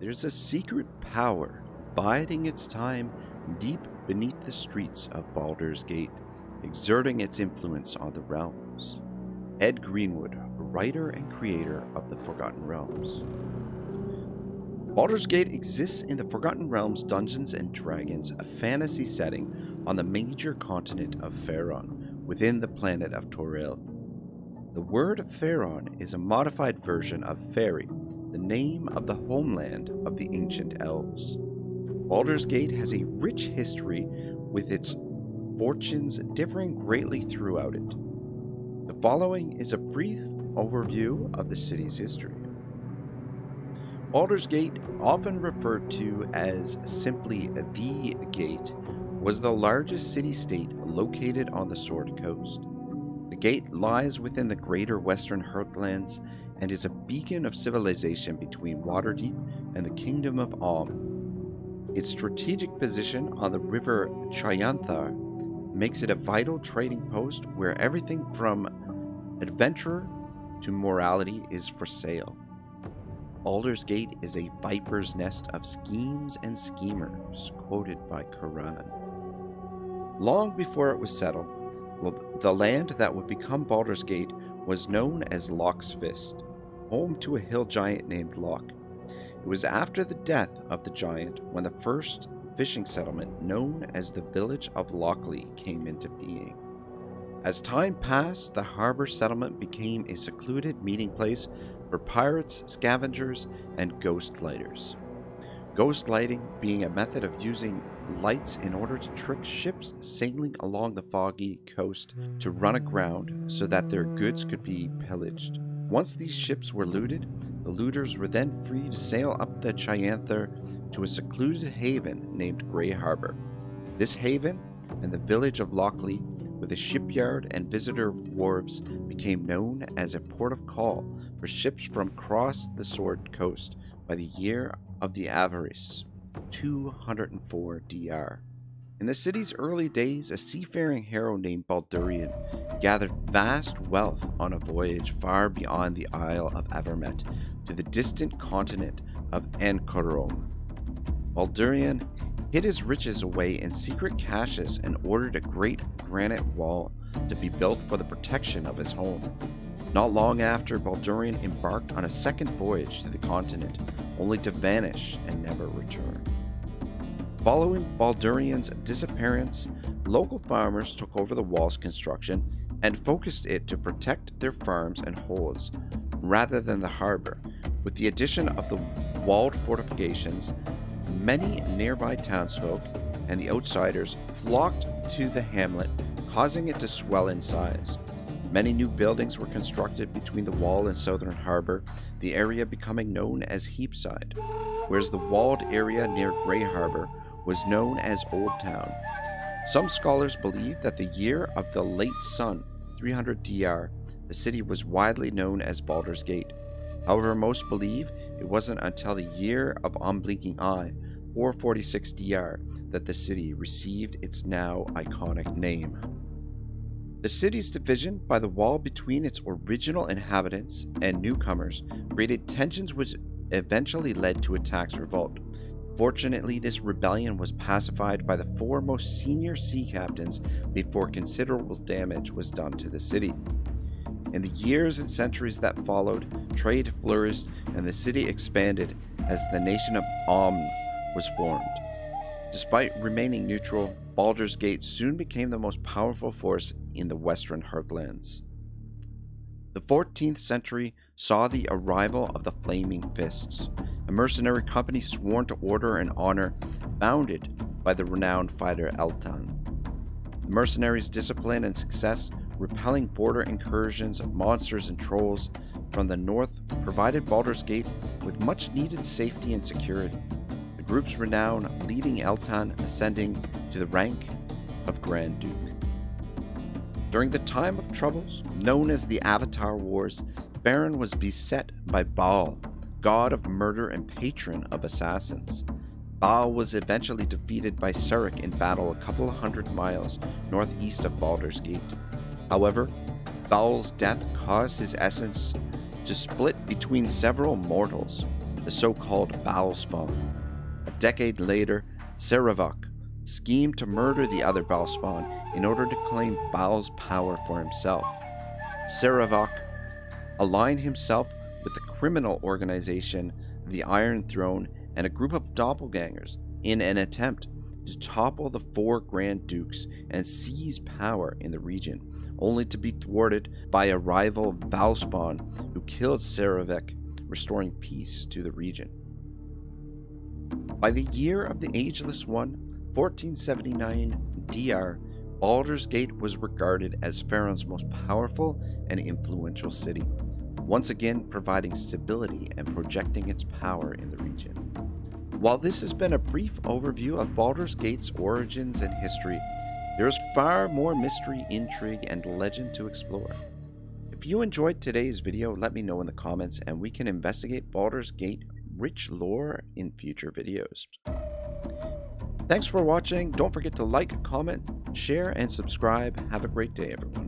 there's a secret power biding its time deep beneath the streets of Baldur's Gate, exerting its influence on the realms. Ed Greenwood, writer and creator of the Forgotten Realms. Baldur's Gate exists in the Forgotten Realms Dungeons and Dragons, a fantasy setting on the major continent of Faerun, within the planet of Toril. The word Faerun is a modified version of Faerie, the name of the homeland of the ancient elves. Baldur's Gate has a rich history with its fortunes differing greatly throughout it. The following is a brief overview of the city's history. Baldur's Gate, often referred to as simply the Gate, was the largest city state located on the Sword Coast. The gate lies within the greater western heartlands and is a beacon of civilization between Waterdeep and the Kingdom of Amn. Its strategic position on the river Chionthar makes it a vital trading post where everything from adventure to morality is for sale. Baldur's Gate is a viper's nest of schemes and schemers, quoted by Coran. Long before it was settled, the land that would become Baldur's Gate was known as Locke's Fist, home to a hill giant named Locke. It was after the death of the giant when the first fishing settlement known as the village of Lochley came into being. As time passed, the harbor settlement became a secluded meeting place for pirates, scavengers, and ghost lighters. Ghost lighting being a method of using lights in order to trick ships sailing along the foggy coast to run aground so that their goods could be pillaged. Once these ships were looted, the looters were then free to sail up the Chionthar to a secluded haven named Grey Harbor. This haven and the village of Lochley, with a shipyard and visitor wharves, became known as a port of call for ships from across the Sword Coast by the year of the Avarice, 204 DR. In the city's early days, a seafaring hero named Balduran gathered vast wealth on a voyage far beyond the Isle of Evermeet to the distant continent of Anchorome. Balduran hid his riches away in secret caches and ordered a great granite wall to be built for the protection of his home. Not long after, Balduran embarked on a second voyage to the continent, only to vanish and never return. Following Balduran's disappearance, local farmers took over the wall's construction and focused it to protect their farms and holds rather than the harbor. With the addition of the walled fortifications, many nearby townsfolk and the outsiders flocked to the hamlet, causing it to swell in size. Many new buildings were constructed between the wall and southern harbor, the area becoming known as Heapside, whereas the walled area near Grey Harbor was known as Old Town. Some scholars believe that the year of the late sun, 300 DR, the city was widely known as Baldur's Gate. However, most believe it wasn't until the year of Unblinking Eye, 446 DR, that the city received its now iconic name. The city's division by the wall between its original inhabitants and newcomers created tensions which eventually led to a tax revolt. Fortunately, this rebellion was pacified by the four most senior sea captains before considerable damage was done to the city. In the years and centuries that followed, trade flourished and the city expanded as the nation of Amn was formed. Despite remaining neutral, Baldur's Gate soon became the most powerful force in the Western Heartlands. The 14th century saw the arrival of the Flaming Fists, a mercenary company sworn to order and honor, founded by the renowned fighter Eltan. The mercenaries' discipline and success, repelling border incursions of monsters and trolls from the north, provided Baldur's Gate with much needed safety and security. The group's renown leading Eltan ascending to the rank of Grand Duke. During the time of troubles, known as the Avatar Wars, Baron was beset by Bhaal, god of murder and patron of assassins. Bhaal was eventually defeated by Cyric in battle a couple of hundred miles northeast of Baldur's Gate. However, Bhaal's death caused his essence to split between several mortals. the so-called Bhaalspawn. A decade later, Sarevok schemed to murder the other Bhaalspawn in order to claim Bhaal's power for himself. Sarevok aligned himself criminal organization the Iron Throne and a group of doppelgangers in an attempt to topple the four Grand Dukes and seize power in the region, only to be thwarted by a rival Bhaalspawn who killed Sarevok, restoring peace to the region. By the year of the Ageless One, 1479 DR, Baldur's Gate was regarded as Faerûn's most powerful and influential city, once again providing stability and projecting its power in the region. While this has been a brief overview of Baldur's Gate's origins and history, there is far more mystery, intrigue, and legend to explore. If you enjoyed today's video, let me know in the comments and we can investigate Baldur's Gate rich lore in future videos. Thanks for watching. Don't forget to like, comment, share, and subscribe. Have a great day, everyone.